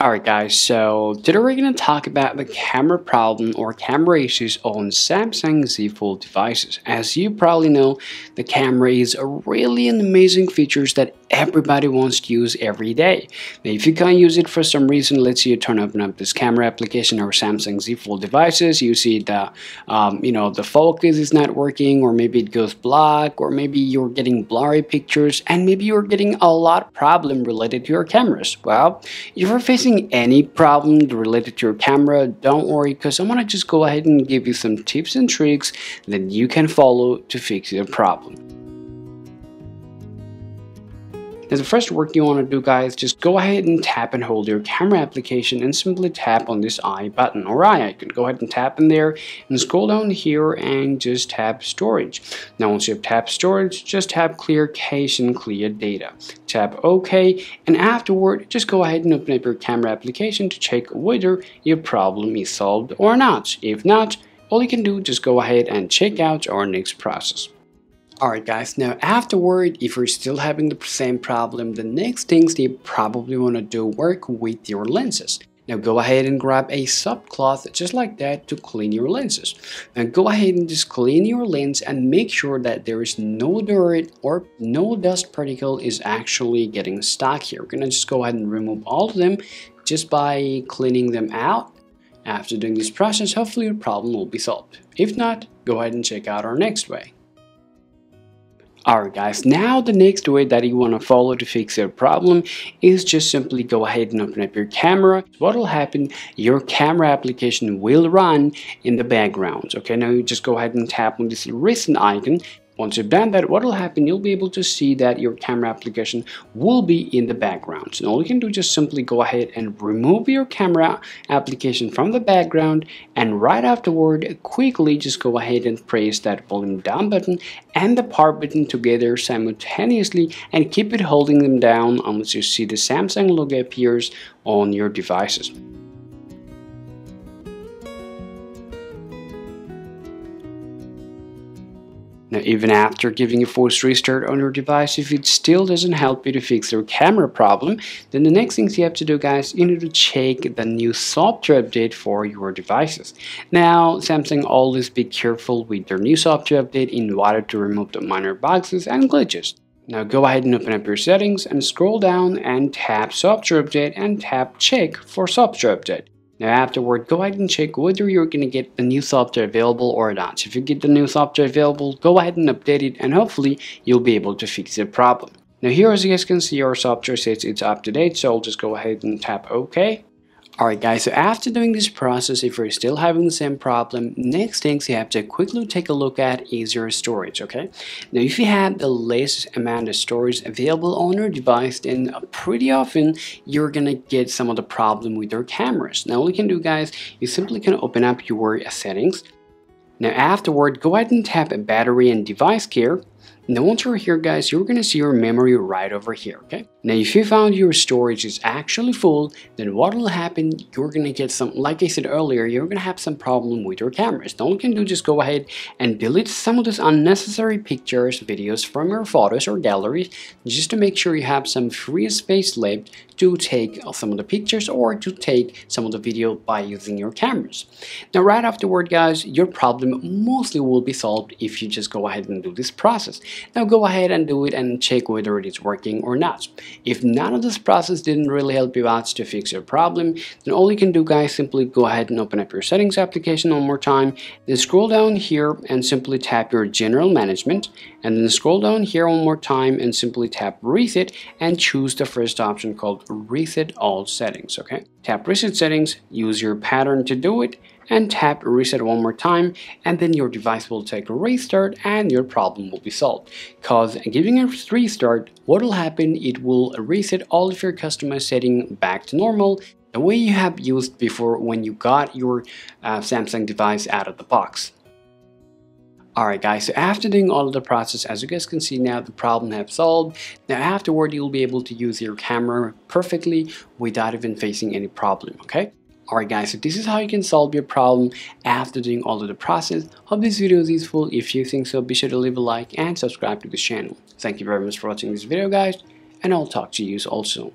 Alright guys, so today we're going to talk about the camera problem or camera issues on Samsung Z Fold devices. As you probably know, the camera is a really an amazing features that everybody wants to use every day. Now, if you can't use it for some reason, let's say you turn open up this camera application or Samsung Z Fold devices, you see the, um, you know, the focus is not working or maybe it goes black or maybe you're getting blurry pictures and maybe you're getting a lot of problem related to your cameras. Well, if you're facing facing any problem related to your camera, don't worry because I'm gonna just go ahead and give you some tips and tricks that you can follow to fix your problem. Now the first work you want to do guys, just go ahead and tap and hold your camera application and simply tap on this I button or I icon. Go ahead and tap in there and scroll down here and just tap storage. Now once you have tapped storage, just tap clear cache and clear data. Tap OK and afterward just go ahead and open up your camera application to check whether your problem is solved or not. If not, all you can do just go ahead and check out our next process. Alright guys, now afterward, if you're still having the same problem, the next things you probably want to do work with your lenses. Now go ahead and grab a soft cloth just like that to clean your lenses. Now go ahead and just clean your lens and make sure that there is no dirt or no dust particle is actually getting stuck here. We're gonna just go ahead and remove all of them just by cleaning them out. After doing this process, hopefully your problem will be solved. If not, go ahead and check out our next way. Alright guys, now the next way that you want to follow to fix your problem is just simply go ahead and open up your camera. What will happen, your camera application will run in the background. Okay, now you just go ahead and tap on this recent icon once you've done that, what will happen, you'll be able to see that your camera application will be in the background. So all you can do is just simply go ahead and remove your camera application from the background and right afterward, quickly just go ahead and press that volume down button and the power button together simultaneously and keep it holding them down unless you see the Samsung logo appears on your devices. Now, even after giving a forced restart on your device, if it still doesn't help you to fix your camera problem, then the next things you have to do, guys, you need to check the new software update for your devices. Now, Samsung always be careful with their new software update in order to remove the minor bugs and glitches. Now go ahead and open up your settings and scroll down and tap software update and tap check for software update. Now afterward, go ahead and check whether you're going to get the new software available or not. If you get the new software available, go ahead and update it and hopefully you'll be able to fix the problem. Now here as you guys can see our software says it's up to date so I'll just go ahead and tap OK. Alright guys, so after doing this process, if you're still having the same problem, next things you have to quickly take a look at is your storage, okay? Now if you have the least amount of storage available on your device, then pretty often you're gonna get some of the problem with your cameras. Now all you can do guys, you simply can open up your settings. Now afterward, go ahead and tap battery and device care. Now once you're here guys, you're gonna see your memory right over here, okay? Now if you found your storage is actually full, then what will happen, you're gonna get some, like I said earlier, you're gonna have some problem with your cameras. All you can do just go ahead and delete some of those unnecessary pictures, videos from your photos or galleries, just to make sure you have some free space left to take some of the pictures or to take some of the video by using your cameras. Now right afterward guys, your problem mostly will be solved if you just go ahead and do this process. Now go ahead and do it and check whether it is working or not. If none of this process didn't really help you out to fix your problem, then all you can do guys, simply go ahead and open up your settings application one more time, then scroll down here and simply tap your general management, and then scroll down here one more time and simply tap reset and choose the first option called reset all settings, okay? Tap reset settings, use your pattern to do it, and tap reset one more time and then your device will take a restart and your problem will be solved cause giving a restart what will happen it will reset all of your customer setting back to normal the way you have used before when you got your uh, Samsung device out of the box. Alright guys, so after doing all of the process, as you guys can see now, the problem have solved. Now afterward, you'll be able to use your camera perfectly without even facing any problem, okay? Alright guys, so this is how you can solve your problem after doing all of the process. Hope this video is useful. If you think so, be sure to leave a like and subscribe to this channel. Thank you very much for watching this video guys, and I'll talk to you all soon.